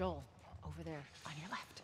Joel, over there, on your left.